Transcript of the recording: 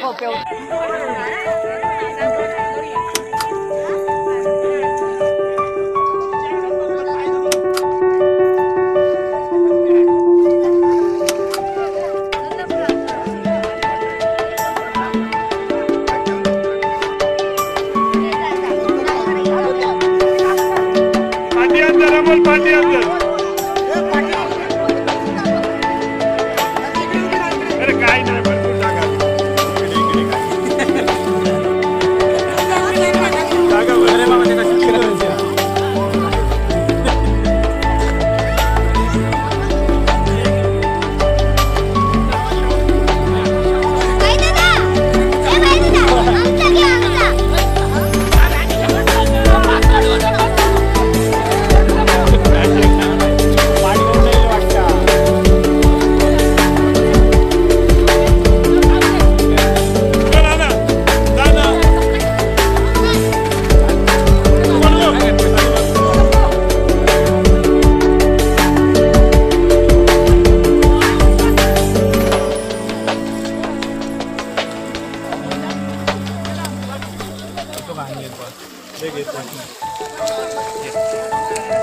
好标准 các bạn nhìn vào đây cái